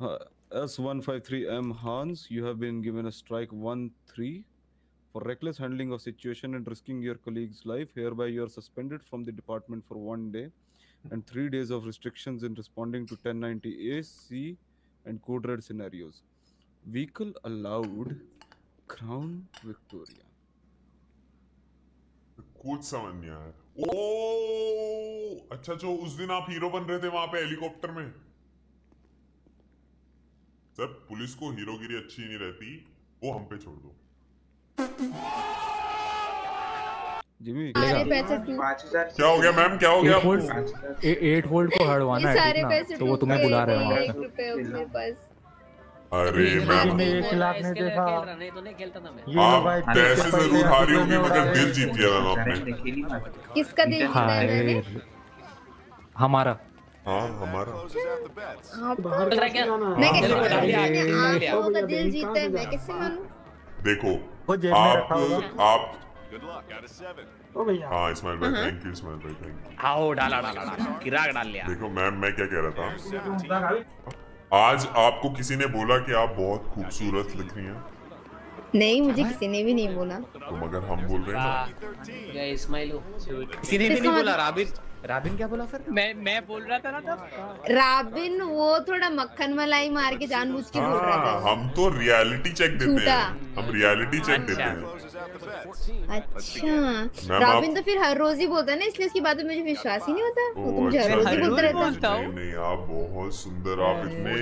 Uh, S153M Hans, you have been given a strike 1-3 for reckless handling of situation and risking your colleague's life. Hereby, you are suspended from the department for one day and three days of restrictions in responding to 1090 A, C, and code red scenarios. Vehicle allowed, Crown Victoria. कुछ समझ नहीं आया ओ अच्छा जो उस दिन आप hero बन रहे थे वहां पे हेलीकॉप्टर में सर पुलिस को हीरोगिरी अच्छी नहीं रहती वो हम पे छोड़ दो। जिमी क्या? हो गया मैम? क्या हो गया? एट वोल्ट को हड़वाना है तो वो तुम्हें बुला रहे हैं रुपए अपने पास अरे मैम एक लाख नहीं देखा। खेल रहा नहीं तो नहीं खेलता था मैं। ये लो आप पैसे ज़रूर हारी होगी मगर दिल जीत लिया मैम आपने किसका दिल जीता है हमारा। हाँ हमारा। आप चल रहा क्या? मैं कैसे। आप लोगों का दिल जीता है मैं कैसे मानूं? देखो वो जेब में आप आप ओ भैया। हाँ इस्माइल भाई थैंक यू इस्माइल भाई थैंक यू आओ डाला डाला डाला। किराक डाल लिया। देखो मैम मैं क्या कह रहा था? आज आपको किसी ने बोला कि आप बहुत खूबसूरत लिख रही हैं? नहीं मुझे किसी ने भी नहीं बोला। तो मगर हम बोल रहे हैं ना। इस्माइल। किसी ने भी नहीं बोला मतलब- राबिन क्या बोला फिर? मैं मैं बोल रहा था ना तब? राबिन वो थोड़ा मक्खन मलाई मार के जानबूझ के बोल रहा हाँ, था हम तो रियलिटी चेक देते हैं। हम रियलिटी चेक देते अच्छा। हैं अच्छा राबिन तो फिर हर रोज ही बोलता है ना इसलिए उसकी बात में मुझे विश्वास ही नहीं होता। वो तो मुझे हर अच्छा, रोज ही बोलता रहता है। नहीं नहीं आप बहुत सुंदर आप इतने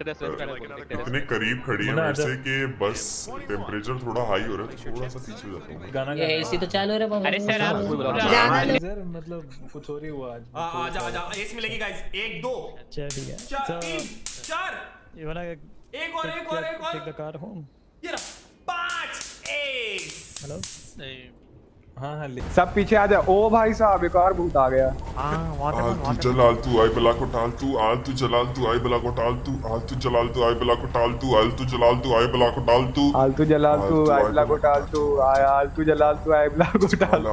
इतने करीब खड़ी है मेरे से कि बस टेम्परेचर थोड़ा हाई हो रहा है तो थोड़ा सा पीछे हो जाता हूँ। गाना ये एसी तो चालू है रे बाबू अरे सर आप सर मतलब कुछ और ही हुआ आज। आ आ जा आ जा एस मिलेगी गाइस एक दो अच्छा ठीक है। चार तीन चार। यू वांना एक और एक और एक टेक और द कार होम ये रहा पाँच एस हेलो हाँ हाँ सब पीछे आ जा। ओ भाई साहब एक और भूत आ गया। हाँ तू जलाल तू आई बला को टाल तू आल जलाल तू आई बला को टाल तू आलतू जलाल तू आई बला को टाल तू आलतू जलाल तू आई बला को टाल तू। आलतू जलाल तू आई आइबला आइबला को टाल तू आलतू जलाल तू आइबला को टाल Ala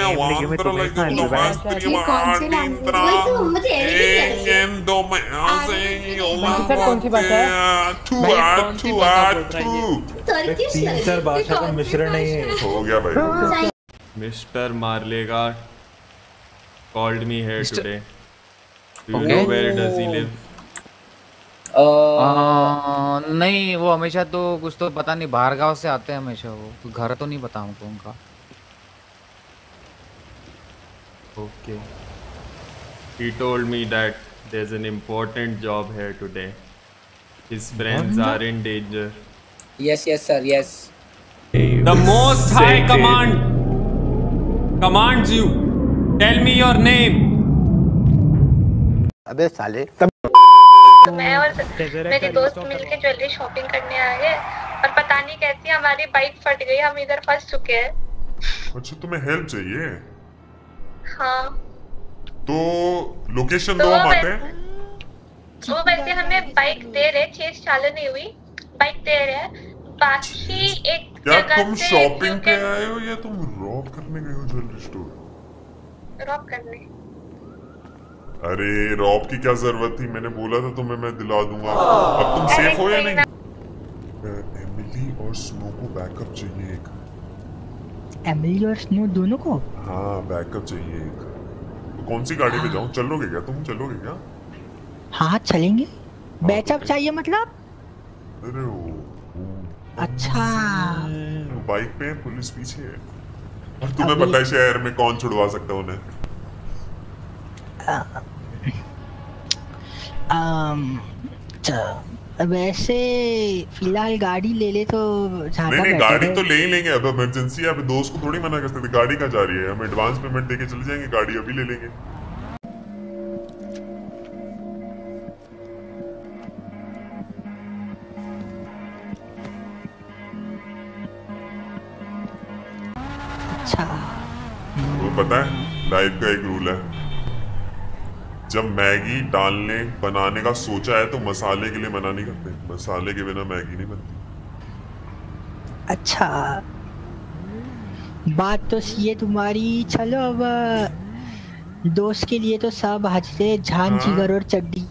नहीं मिस्टर मार लेगा called me here today do know where does he live नहीं वो हमेशा तो कुछ तो पता नहीं बाहर गाँव से आते हैं हमेशा वो। घर तो नहीं पता हमको उनका। Okay he told me that there is an important job here today his brains are in danger yes yes sir yes the most high command commands you tell me your name अबे साले तब मैं और मेरी दोस्त मिलके jewellery shopping करने आए हैं और पता नहीं कैसी हमारी बाइक फट गई हम इधर फंस चुके हैं। अच्छा तुम्हें हेल्प चाहिए? हाँ। तो लोकेशन तो दो हम आते हैं वो वैसे हमें बाइक दे रहे चेस चालू नहीं हुई। बाइक दे रहे। बाकी एक क्या जगह तुम शॉपिंग पे आए हो या तुम रॉब करने गए हो ज्वेलरी स्टोर रॉब करने। अरे रॉब की क्या ज़रूरत थी? मैंने बोला था तुम्हें मैं दिला दूँगा। अब तुम सेफ़ हो या नहीं? एमिली और स्नो को बैकअप चाहिए एक। एमिली और स्नो दोनों को? हाँ बैकअप चाहिए एक। तो कौन सी गाड़ी पे जाऊँ? चलोगे क्या? तुम चलोगे क्या? हाँ चलेंगे। बैचअप चाहिए मतलब? अरे वो अच्छा। बाइक पे पुलिस पीछे है। और तुम्हें पता है शहर में कौन छुड़वा सकता है उन्हें? अम, अच्छा, वैसे फ़िलहाल गाड़ी ले ले तो नहीं नहीं गाड़ी तो ले ही लेंगे। अब इमरजेंसी है अब दोस्त को थोड़ी मना कर सकते गाड़ी कहाँ जा रही है? हम एडवांस पेमेंट देके चले जाएँगे गाड़ी अभी ले लेंगे। अच्छा। वो पता है लाइफ का एक रूल है। जब मैगी डालने बनाने का सोचा है तो मसाले के लिए मना नहीं करते मसाले के बिना मैगी नहीं बनती अच्छा बात तो सही है तुम्हारी चलो अब दोस्त के लिए तो सब हँसते झान हाँ। जिगर और चड्डी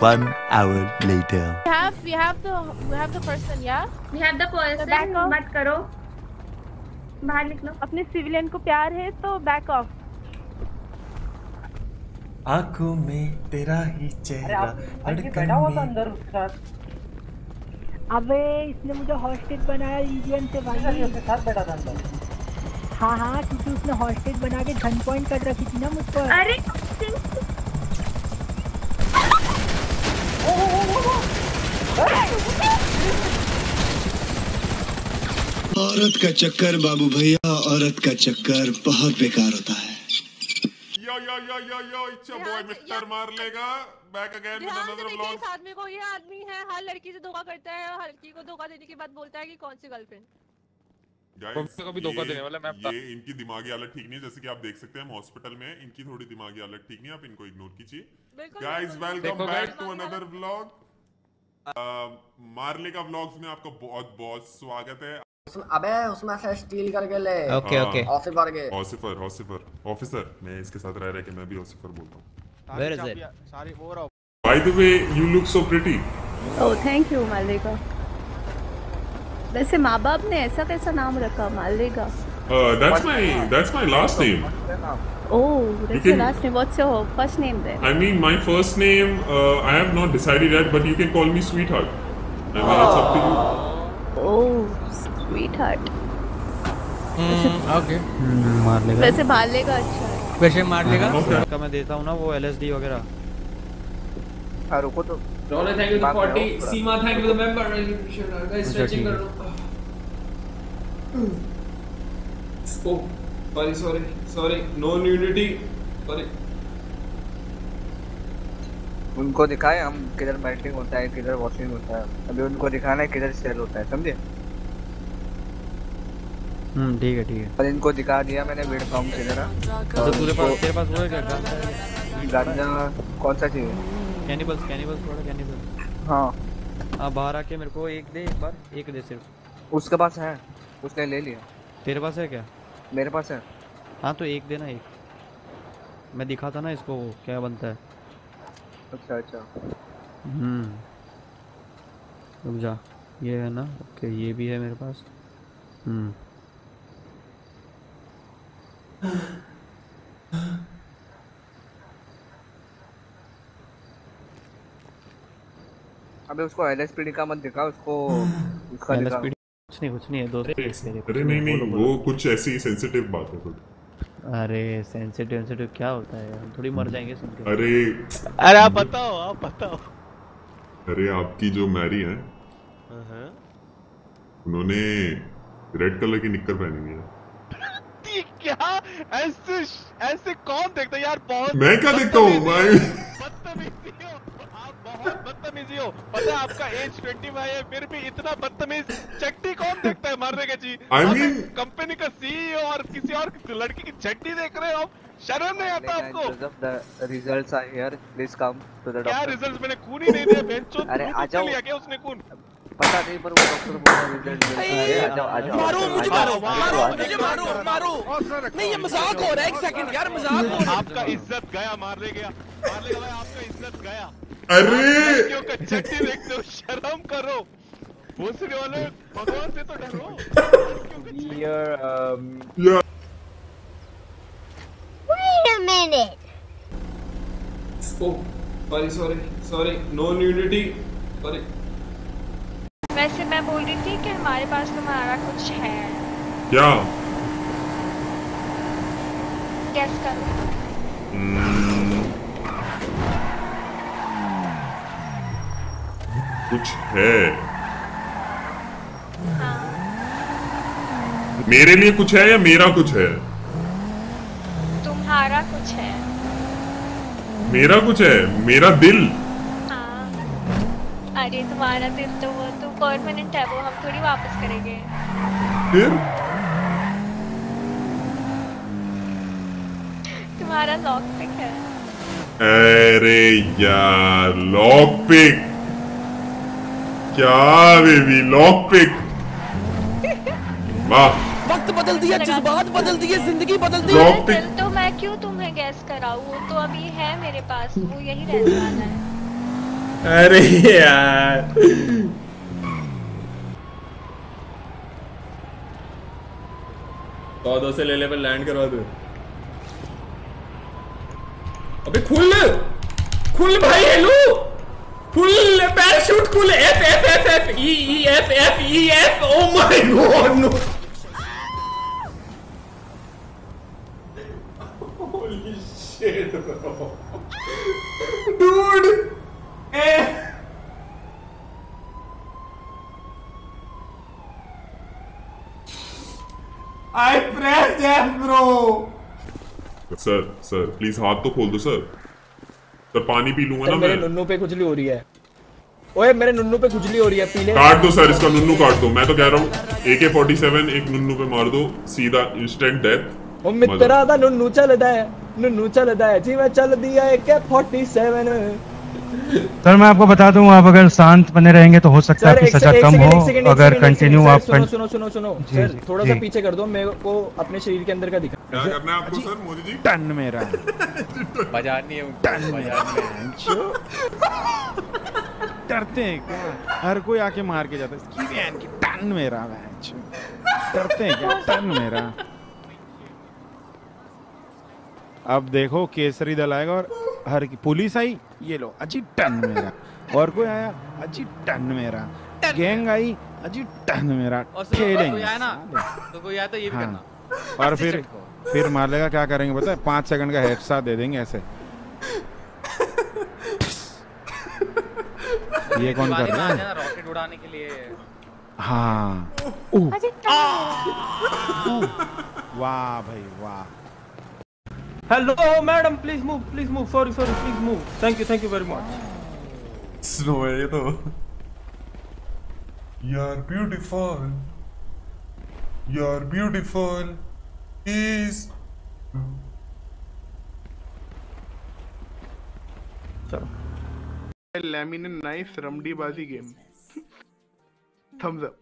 One hour later. We have we have the we have the person, yeah? We have the person, back off. मत करो बाहर निकलो अपने सिविलियन को प्यार है तो बैक ऑफ़ आँखों में तेरा ही चेहरा धड़कन में। अबे इसने मुझे हॉस्टेज बनाया लीजियन से भाई। उसके साथ बैठा था अंदर? हाँ हाँ क्योंकि उसने हॉस्टेज बना के गन पॉइंट कर रखी थी ना मुझ पर। अरे! औरत का चक्कर बाबू भैया औरत का चक्कर बहुत बेकार होता है। यो यो यो यो यो इच्छा बॉय मिस्टर मार लेगा बैक अगेन विद अनदर इस आदमी को ये आदमी है। हर लड़की से धोखा करता है और हर लड़की को धोखा देने के बाद बोलता है कि कौन सी गर्लफ्रेंड गाइस कभी धोखा देने वाला मैं ये इनकी दिमागी हालत ठीक नहीं है जैसे कि आप देख सकते हैं हम हॉस्पिटल में इनकी थोड़ी दिमागी हालत ठीक नहीं है आप इनको इग्नोर कीजिए। Guys welcome back to another vlog मारले का व्लॉग्स में आपका बहुत बहुत स्वागत है। अबे उसमें से स्टील करके ले। Okay, okay. ऑफिसर के। ऑफिसर ऑफिसर ऑफिसर मैं इसके साथ रह रह के मैं भी ऑफिसर बोलता हूँ। Where is it? सारी वो रहा। By the way you look so pretty oh thank you मालेगा वैसे माँ बाप ने ऐसा कैसा नाम रखा मालेगा that's my that's my last name oh that's your last name what's your first name then I mean, my first name, uh, I have not decided yet, but you can call me sweetheart. I mean, it's up to you. Oh sweetheart okay मार लेगा वैसे मालेगा अच्छा है वैसे मार लेगा Okay. का मैं देता हूँ ना वो एलएसडी वगैरह हाँ रुको तो you for the बात 40. करो। Seema, thank you for the member. Guys, stretching ठीक है। करो. Oh, sorry, sorry, sorry. No nudity. Sorry. उनको दिखाए हम किधर बैटिंग होता है किधर वॉशिंग होता है अभी उनको दिखाना है किधर सेल होता है समझे हम्म ठीक है ठीक है। और इनको दिखा दिया मैंने वेट काउंट किधर है तो तेरे पास तेरे पास वो है क्या? गांजा गांजा कौन सा चाहिए? कैनिबल्स कैनिबल्स थोड़ा कैनिबल हाँ। हाँ बाहर आके मेरे को एक दे एक बार एक दे सिर्फ़। उसके पास है उसने ले लिया। तेरे पास है क्या? मेरे पास है। हाँ तो एक देना एक। मैं दिखाता ना इसको क्या बनता है। अच्छा अच्छा। हम्म। रुक जा। ये है ना? ओके ये भी है मेरे पास। हम्म। अबे उसको एलएसपीडी का मत दिखा उसको उसका LSPD कुछ नहीं कुछ नहीं है दोस्त है अरे नहीं नहीं वो कुछ ऐसी सेंसिटिव बात है थोड़ी अरे सेंसिटिव सेंसिटिव क्या होता है यार? थोड़ी मर जाएँगे सुन के। अरे अरे आप बताओ आप बताओ। अरे आपकी जो मैरी है उन्होंने रेड कलर की निक्कर पहनी हुई है। क्या ऐसे ऐसे कौन देखता यार बहुत मैं क्या देखता हूँ? मैं बदतमीजी हो। आप बहुत बदतमीजी हो। पता है आपका एज 25 है फिर भी इतना बदतमीज। चट्टी कौन देखता है मारने का जी? I आप mean- कंपनी का सीईओ और किसी और लड़की की चट्टी देख रहे हो। आप शर्म नहीं आता आपको? the results are here. Please come to the क्या doctor. रिज़ल्ट मैंने खून ही नहीं दिया बेंचो अरे आ जाओ। लिया क्या उसने खून? पता नहीं पर वो डॉक्टर बोल रहा है रिज़ल्ट आ जाओ आ जाओ मारो, मुझे मारो, आ मुझे मारो, मारो। नहीं ये मज़ाक हो रहा है एक सेकंड यार मज़ाक हो रहा है आपका इज़्ज़त गया मार ले गया मार ले गया भाई आपका इज़्ज़त गया अरे लड़कियों का चट्टी देखते हो शर्म करो भोसड़ी वाले भगवान से तो डरो Here, um. Wait a minute. Oh, sorry, sorry, sorry. No nudity. Sorry. वैसे मैं बोल रही थी कि हमारे पास तुम्हारा कुछ है। क्या? गेस करो हम्म, कुछ है। मेरे लिए कुछ है या मेरा कुछ है? तुम्हारा कुछ है। मेरा कुछ है मेरा दिल। हाँ। अरे तुम्हारा दिल तो वो तो परमानेंट है वो हम थोड़ी वापस करेंगे। फिर? तुम्हारा लॉक पिक है। अरे यार लॉक पिक क्या बेबी लॉक पिक वाह। वक्त बदल दिया जज्बात बदल दिए ज़िंदगी बदल दी। लॉक पिक तो मैं क्यों तुम्हें गैस कराऊं? वो तो अभी है मेरे पास वो यही रहने वाला है। अरे यार। दो से ले ले पर लैंड करवा दे। अबे खुल! खुल भाई, हेलो! खुल पैराशूट खुल F F F F E E F F E F oh my God no I pressed F, bro. Sir sir please हाथ तो खोल दो सर सर पानी पी लूँगा तो ना मैं. नन्नू पे खुजली हो रही है। ओए मेरे नन्नू पे खुजली हो रही है पीले। काट दो सर इसका नन्नू काट दो. मैं तो कह रहा हूँ AK 47 एक नन्नू पे मार दो सीधा इंस्टेंट डेथ ओ मित्रा दा नन्नू चलदा है नन्नू चलदा है। जी मैं चल दिया AK 47 सर मैं आपको बता दूँ आप अगर शांत बने रहेंगे तो हो सकता है आपकी सजा कम हो अगर कंटिन्यू आप सुनो सुनो सुनो सुनो। जी, सर थोड़ा सा पीछे कर दो मेरे को अपने शरीर के अंदर का दिखा क्या करना है आपको सर मोदी जी टन मेरा बजानी है टन मेरा डरते हैं क्या? हर कोई आके मार के जाता है। इसकी की टन मेरा मैच डरते हैं क्या? टन मेरा अब देखो केसरी दल आएगा और हर की पुलिस आई ये लो अजी टन मेरा। और कोई आया अजी टन मेरा। गैंग आई अजी टन मेरा। खेलेंगे। कोई आया ना तो कोई आया तो ये भी हाँ। करना। और फिर। फिर मारलेगा क्या करेंगे पता है? पाँच सेकंड का हेडशॉट दे देंगे ऐसे। ये कौन कर रहा है? रॉकेट उड़ाने के लिए। हाँ। वाह भाई वाह। Hello, madam. Please move. Please move. Sorry, sorry. Please move. Thank you. Thank you very much. Snow है ये तो You're beautiful. You're beautiful. Is Laminate nice Ramdi Bazi game. Thumbs up.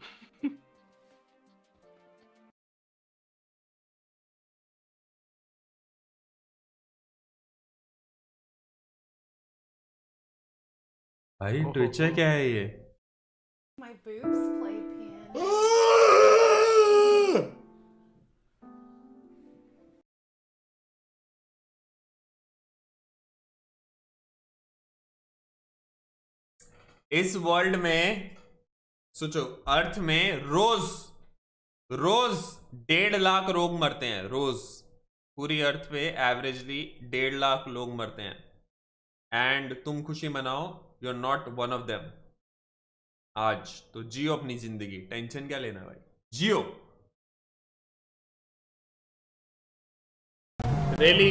भाई ट्विचर क्या है ये? My boobs play piano. इस world में सोचो अर्थ में रोज रोज डेढ़ लाख लोग मरते हैं रोज। पूरी अर्थ पे एवरेजली डेढ़ लाख लोग मरते हैं। एंड तुम खुशी मनाओ you are not one of them आज तो जियो अपनी ज़िंदगी। टेंशन क्या लेना भाई? जियो। Really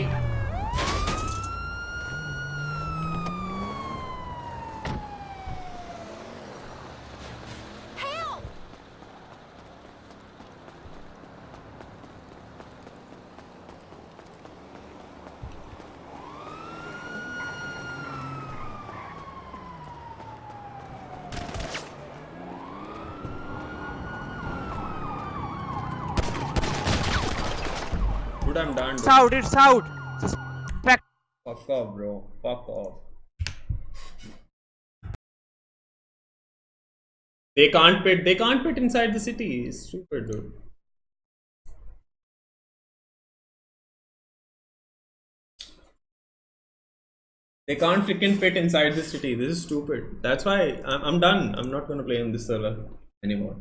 Dude, I'm done. It's out, it's out. Fuck off, bro. Fuck off. They can't pit. They can't pit inside the city. It's stupid, dude. They can't freaking pit inside the city. This is stupid. That's why I'm, I'm done. I'm not gonna play on this server anymore.